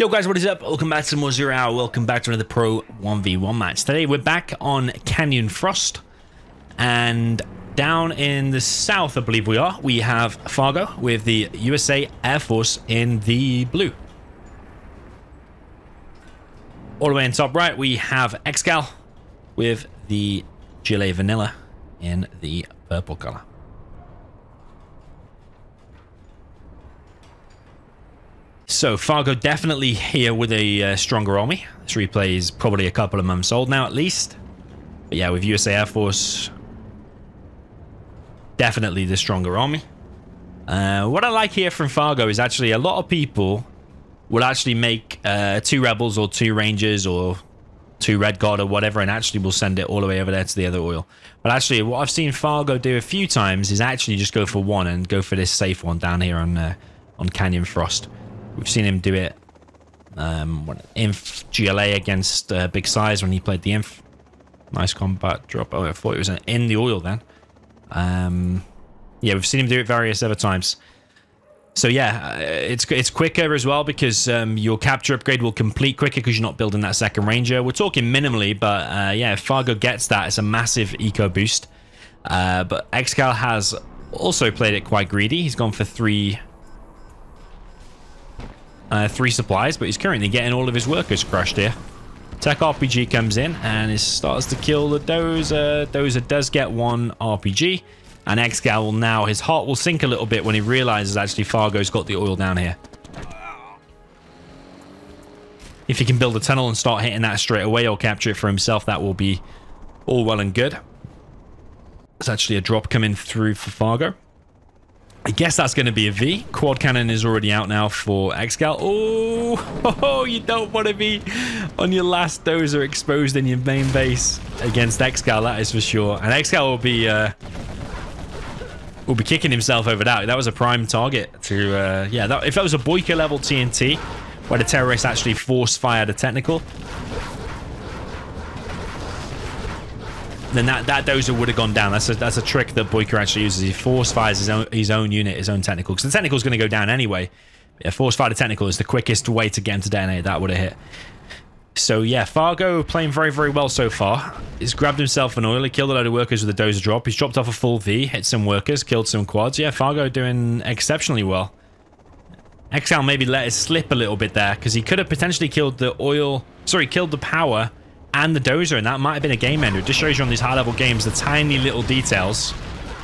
Yo guys, what is up? Welcome back to more Zero Hour. Welcome back to another Pro 1v1 match. Today we're back on Canyon Frost. And down in the south, I believe we are, we have Fargo with the USA Air Force in the blue. All the way in top right, we have Excal with the GLA Vanilla in the purple color. So Fargo definitely here with a uh, stronger army. This replay is probably a couple of months old now at least. But yeah, with USA Air Force, definitely the stronger army. Uh, what I like here from Fargo is actually a lot of people will actually make uh, two rebels or two rangers or two red guard or whatever and actually will send it all the way over there to the other oil. But actually what I've seen Fargo do a few times is actually just go for one and go for this safe one down here on uh, on Canyon Frost. We've seen him do it um, Inf GLA against uh, Big Size when he played the Inf. Nice combat drop. Oh, I thought it was in the oil then. Um, yeah, we've seen him do it various other times. So yeah, uh, it's it's quicker as well because um, your capture upgrade will complete quicker because you're not building that second ranger. We're talking minimally, but uh, yeah, if Fargo gets that, it's a massive eco boost. Uh, but Excal has also played it quite greedy. He's gone for three uh, three supplies, but he's currently getting all of his workers crushed here. Tech RPG comes in and it starts to kill the Dozer. Dozer does get one RPG. And Excal will now, his heart will sink a little bit when he realizes actually Fargo's got the oil down here. If he can build a tunnel and start hitting that straight away or capture it for himself, that will be all well and good. There's actually a drop coming through for Fargo. I guess that's going to be a V. Quad cannon is already out now for Excal. Oh, oh, you don't want to be on your last dozer exposed in your main base against Excal, that is for sure. And Excal will be uh, will be kicking himself over that. That was a prime target to, uh, yeah, that, if that was a Boyka level TNT, where the terrorists actually force fired a technical, then that, that dozer would have gone down. That's a, that's a trick that Boyka actually uses. He force fires his own, his own unit, his own technical. Because the technical is going to go down anyway. Yeah, force fire the technical is the quickest way to get him to detonate. That would have hit. So yeah, Fargo playing very, very well so far. He's grabbed himself an oil. He killed a load of workers with a dozer drop. He's dropped off a full V, hit some workers, killed some quads. Yeah, Fargo doing exceptionally well. Excal maybe let it slip a little bit there because he could have potentially killed the oil. Sorry, killed the power and the dozer, and that might have been a game ender. It just shows you on these high-level games, the tiny little details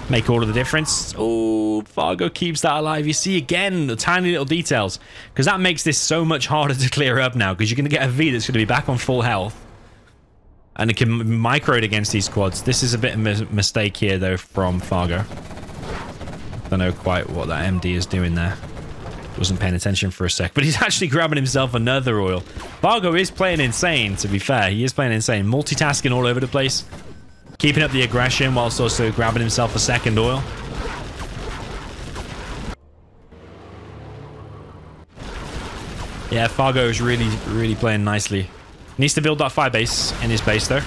make all of the difference. Oh, Fargo keeps that alive. You see, again, the tiny little details, because that makes this so much harder to clear up now, because you're going to get a V that's going to be back on full health, and it can micro it against these quads. This is a bit of a mistake here, though, from Fargo. Don't know quite what that MD is doing there. Wasn't paying attention for a sec, but he's actually grabbing himself another oil. Fargo is playing insane, to be fair. He is playing insane. Multitasking all over the place. Keeping up the aggression whilst also grabbing himself a second oil. Yeah, Fargo is really, really playing nicely. Needs to build that fire base in his base, though.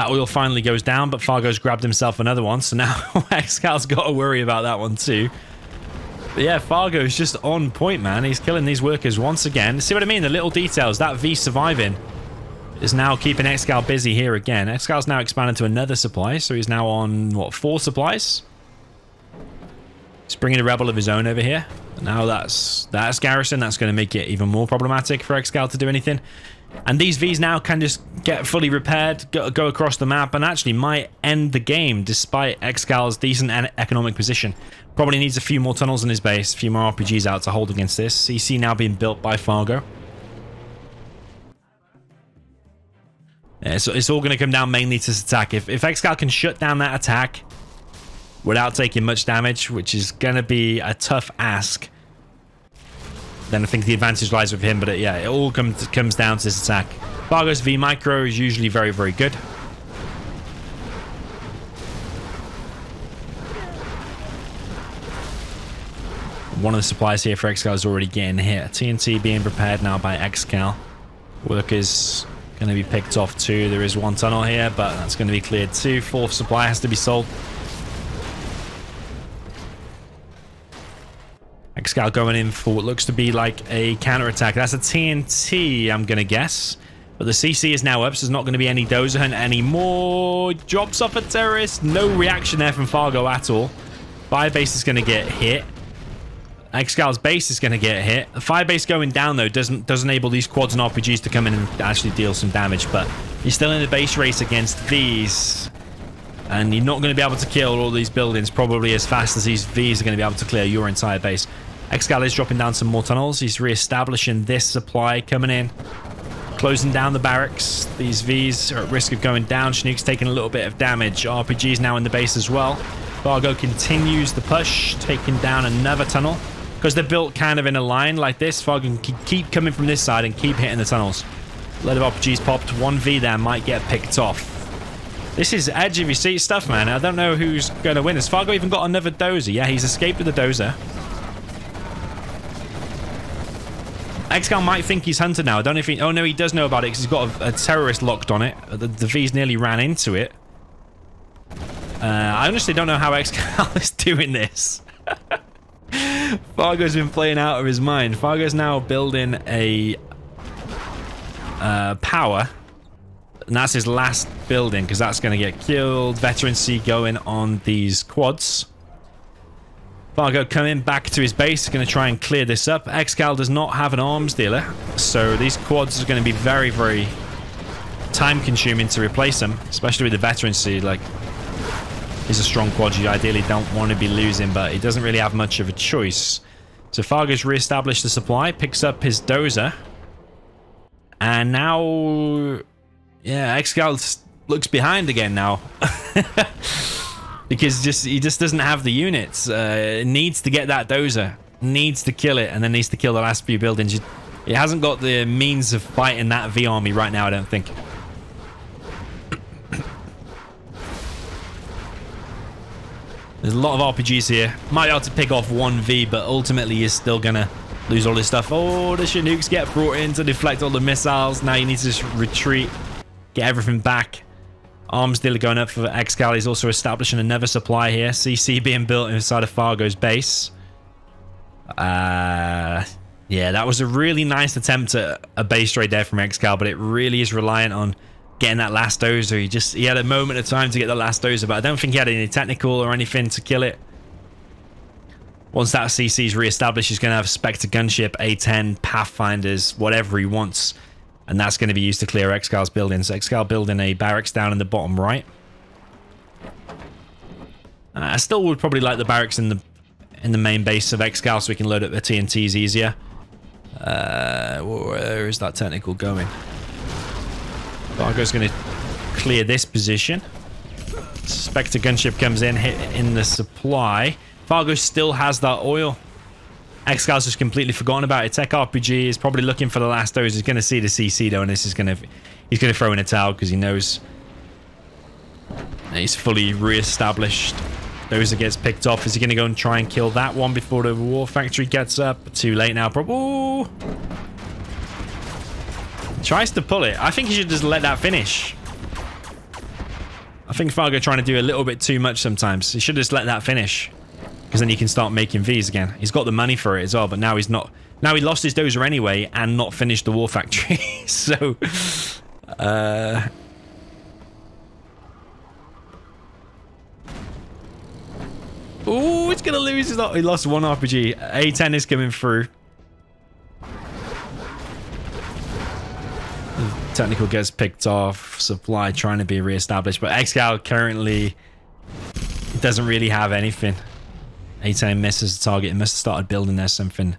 That oil finally goes down, but Fargo's grabbed himself another one, so now Excal's got to worry about that one too. But yeah, Fargo's just on point, man. He's killing these workers once again. See what I mean? The little details. That V surviving is now keeping Excal busy here again. Excal's now expanded to another supply, so he's now on, what, four supplies? He's bringing a rebel of his own over here. Now that's that's Garrison. That's going to make it even more problematic for Excal to do anything. And these Vs now can just get fully repaired, go, go across the map, and actually might end the game despite Excal's decent economic position. Probably needs a few more tunnels in his base, a few more RPGs out to hold against this. CC now being built by Fargo. Yeah, so it's all going to come down mainly to this attack. If, if Excal can shut down that attack without taking much damage, which is going to be a tough ask, then I think the advantage lies with him. But it, yeah, it all comes comes down to this attack. Fargo's V micro is usually very, very good. One of the supplies here for Excal is already getting hit. TNT being prepared now by Excal. Workers Going to be picked off too. There is one tunnel here, but that's going to be cleared too. Fourth supply has to be sold. Excal going in for what looks to be like a counter-attack. That's a TNT, I'm going to guess. But the CC is now up, so there's not going to be any Dozer Hunt anymore. Drops off a terrorist. No reaction there from Fargo at all. Firebase is going to get hit. Excal's base is going to get hit. Firebase going down, though, doesn't, does enable these quads and RPGs to come in and actually deal some damage. But you're still in the base race against these. And you're not going to be able to kill all these buildings probably as fast as these Vs are going to be able to clear your entire base. Excal is dropping down some more tunnels. He's re-establishing this supply coming in. Closing down the barracks. These Vs are at risk of going down. Chinook's taking a little bit of damage. RPG's now in the base as well. Fargo continues the push, taking down another tunnel. Because they're built kind of in a line like this, Fargo can keep coming from this side and keep hitting the tunnels. A lot of RPGs popped. 1v there might get picked off. This is edge of your seat stuff, man. I don't know who's going to win. Has Fargo even got another dozer? Yeah, he's escaped with the dozer. Excal might think he's hunted now. I don't know if he... Oh, no, he does know about it because he's got a, a, terrorist locked on it. The, the V's nearly ran into it. Uh, I honestly don't know how Excal is doing this. Fargo's been playing out of his mind. Fargo's now building a uh, power. And that's his last building because that's going to get killed. Veterancy going on these quads. Fargo coming back to his base, going to try and clear this up. Excal does not have an arms dealer, so these quads are going to be very, very time consuming to replace them, especially with the veteran veterancy. Like, he's a strong quad you ideally don't want to be losing, but he doesn't really have much of a choice. So Fargo's re-established the supply, picks up his dozer, and now, yeah, Excal looks behind again now. because just he just doesn't have the units. Uh, needs to get that dozer, needs to kill it, and then needs to kill the last few buildings. It hasn't got the means of fighting that V army right now. I don't think. There's a lot of RPGs here. Might be able to pick off one V, but ultimately you're still gonna lose all this stuff. Oh, the Chinooks get brought in to deflect all the missiles. Now you need to just retreat, get everything back. Arms dealer going up for Excal. He's also establishing another supply here. CC being built inside of Fargo's base. Uh, yeah, that was a really nice attempt at a base raid there from Excal, but it really is reliant on getting that last dozer. He just he had a moment of time to get the last dozer, but I don't think he had any technical or anything to kill it. Once that CC is re-established, he's going to have Spectre gunship, A10, Pathfinders, whatever he wants and that's going to be used to clear Excal's buildings. Excal building a barracks down in the bottom right. Uh, I still would probably like the barracks in the in the main base of Excal so we can load up the TNTs easier. Uh, where is that technical going? Fargo's going to clear this position. Spectre gunship comes in, hit in the supply. Fargo still has that oil. Excal's just completely forgotten about it. Tech RPG is probably looking for the last dose. He's going to see the CC though, and this is going to he's going to throw in a towel because he knows he's fully re-established. Dozer gets picked off. Is he going to go and try and kill that one before the war factory gets up? Too late now. Probably. Tries to pull it. I think he should just let that finish. I think Fargo trying to do a little bit too much sometimes. He should just let that finish. Because then he can start making Vs again. He's got the money for it as well, but now he's not... Now he lost his dozer anyway and not finished the war factory. so... Uh... Oh, he's going to lose. His, he lost one RPG. A10 is coming through. Technical gets picked off. Supply trying to be re-established. But Excal currently doesn't really have anything. A10 misses the target. It must have started building there something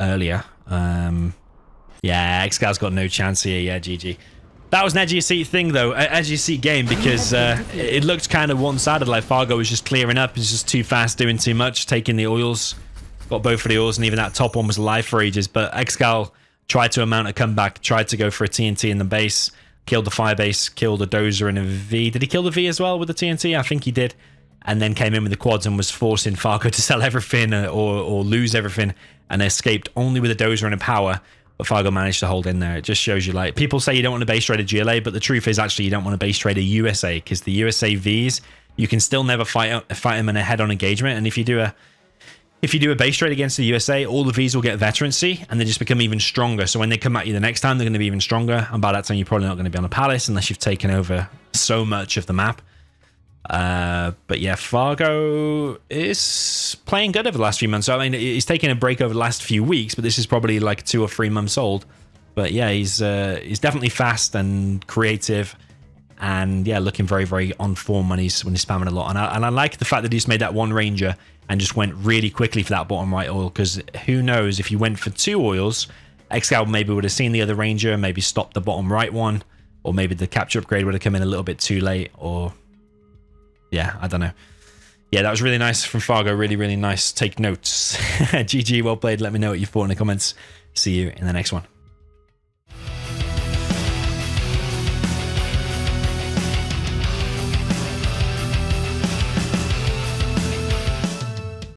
earlier. Um, yeah, Excal's got no chance here. Yeah, GG. That was an edgy seat thing, though. Edgy seat game because uh, it looked kind of one-sided. Like Fargo was just clearing up. He's just too fast, doing too much, taking the oils. Got both of the oils, and even that top one was alive for ages. But Excal tried to mount a comeback, tried to go for a TNT in the base, killed the fire base, killed a dozer and a V. Did he kill the V as well with the TNT? I think he did and then came in with the quads and was forcing Fargo to sell everything uh, or, or lose everything and escaped only with a dozer and a power. but Fargo managed to hold in there. It just shows you like people say you don't want to base trade a GLA, but the truth is actually you don't want to base trade a USA because the USA Vs you can still never fight fight them in a head-on engagement, and if you do a if you do a base trade against the USA, all the Vs will get veterancy and they just become even stronger. So when they come at you the next time, they're going to be even stronger. And by that time, you're probably not going to be on a palace unless you've taken over so much of the map. Uh, but yeah, Fargo is playing good over the last few months. So, I mean, he's taking a break over the last few weeks, but this is probably like two or three months old. But yeah, he's uh, he's definitely fast and creative, and yeah, looking very very on form when he's when he's spamming a lot. And I, and I like the fact that he's made that one ranger and just went really quickly for that bottom right oil because who knows if you went for two oils, Excalibur maybe would have seen the other ranger, maybe stopped the bottom right one, or maybe the capture upgrade would have come in a little bit too late, or yeah, I don't know. Yeah, that was really nice from Fargo. Really, really nice. Take notes. GG, well played. Let me know what you thought in the comments. See you in the next one.